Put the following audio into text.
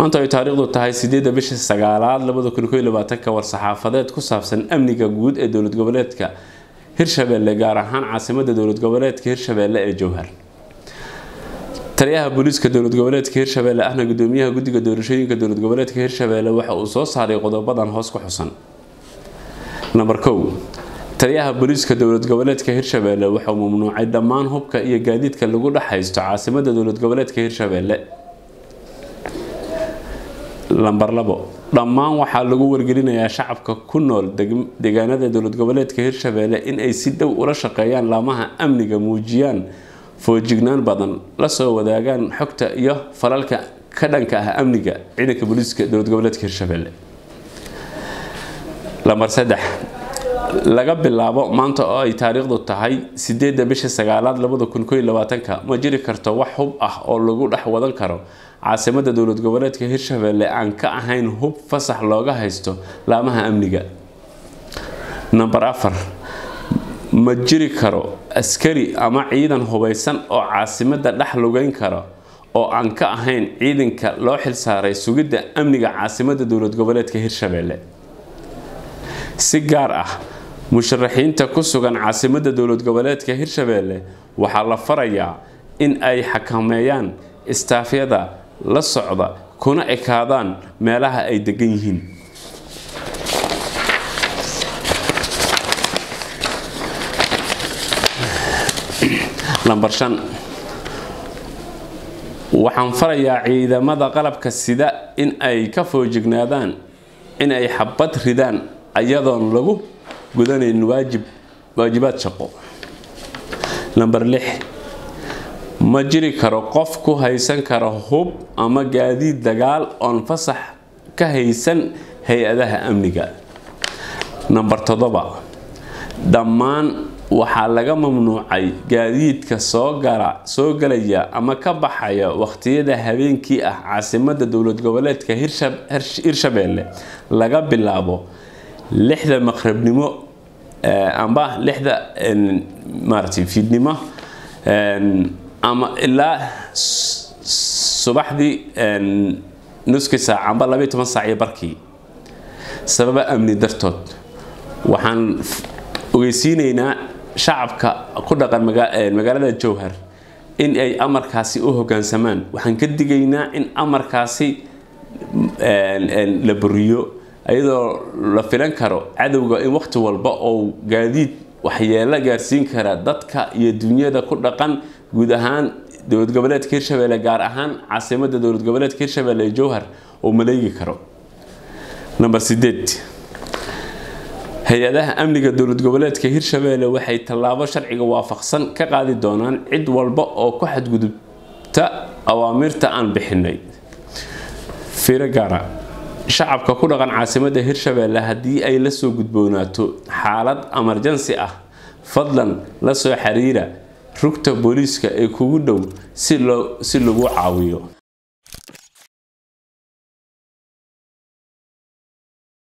maanta ay taariikhdu tahay sideeda bisha sagaalaad labada kun koy labaatanka war-saxaafadeed ku saabsan amniga guud ee dowlad goboleedka hirshabeelle gaar ahaan caasimada dowlad goboleedka hirshabeelle ee jowhar. Taliyaha booliiska dowlad goboleedka hirshabeelle ahna gudoomiyaha guddiga doorashooyinka dowlad goboleedka hirshabeelle waxa uu soo saaray qodobadan hoos ku xusan. Namber kow taliyaha booliiska dowlad goboleedka hirshabeelle wuxuu mamnuucay dhammaan hubka iyo gaadiidka lagu dhexaysto caasimada dowlad goboleedka hirshabeelle lamber labo. Dhammaan waxaa lagu wargelinayaa shacabka ku nool deegaanada dowlad goboleedka hirshabeelle in ay si dhow ula shaqeeyaan laamaha amniga muujiyaan. Foojignaan badan la soo wadaagaan xogta iyo falalka ka dhanka ah amniga. Ciidanka booliiska dowlad goboleedka hirshabeelle laga bilaabo maanta oo ay taariikhdu tahay sideeda bisha sagaalaad labada kun koy labaatanka ma jiri karto wax hub ah oo lagu dhex wadan karo. Caasimada dowlad goboleedka hirshabeelle aan ka ahayn hub fasax looga haysto laamaha amniga. Namber afar ma jiri karo askari ama ciidan hubaysan oo caasimada dhex lugeyn kara oo aan ka ahayn ciidanka loo xilsaaray sugidda amniga caasimada dowlad goboleedka hirshabeelle si gaar ah musharaxiinta ku sugan caasimada dowlad goboleedka hirshabeelle waxaa la farayaa in ay xakameeyaan istaafyada la socda kuna ekaadaan meelaha ay degan yihiin. Waxaan farayaa ciidamada qalabka sida in ay ka foojignaadaan in ay xabad ridaan ayadoon lagu gudanayn waajib waajibaad shaqo lamber lix ma jiri karo qof ku haysan kara hub ama gaadiid dagaal oon fasax ka haysan hay'adaha amniga namber toddoba dhammaan waxaa laga mamnuucay gaadiidka soo gala soo galaya ama ka baxaya waqtiyada habeenkii ah caasimada dowlad goboleedka hirshabeelle laga bilaabo lixda maqribnimo amba lixda maaragtay fiidnimo ama ilaa subaxdii nuski saac amba labaiy toban saac iyo barkii sababa amni dartood. Waxaan ogeysiinaynaa shacabka ku dhaqan magaalada jowhar in ay amarkaasi u hogaansamaan. Waxaan ka digaynaa in amarkaasi la buriyo iyadoo la filan karo cadowga in waqti walba oo gaadiid waxyeelo gaarsiin kara dadka iyo dunyada ku dhaqan guud ahaan dowlad goboleedka hirshabeelle gaar ahaan caasimada dowlad goboleedka hirshabeelle ee jowhar oo maleegi karo. Namber sideed hay'adaha amniga dowlad goboleedka hirshabeelle waxay tallaabo sharciga waafaqsan ka qaadi doonaan cid walba oo ku xadgudubta awaamirta aan bixinay shacabka ku dhaqan caasimada hirshabeelle haddii ay la soo gudboonaato xaalad emerjansi ah fadlan la soo xiriira rugta booliiska ee kugu dhow si lagu caawiyo